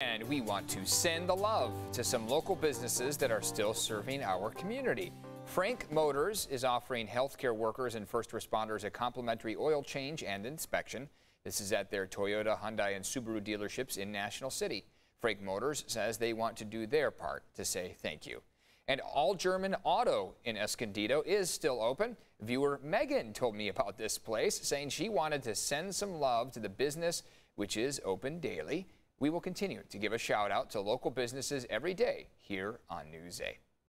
And we want to send the love to some local businesses that are still serving our community. Frank Motors is offering healthcare workers and first responders a complimentary oil change and inspection. This is at their Toyota, Hyundai, and Subaru dealerships in National City. Frank Motors says they want to do their part to say thank you. And All German Auto in Escondido is still open. Viewer Megan told me about this place, saying she wanted to send some love to the business, which is open daily. We will continue to give a shout out to local businesses every day here on News 8.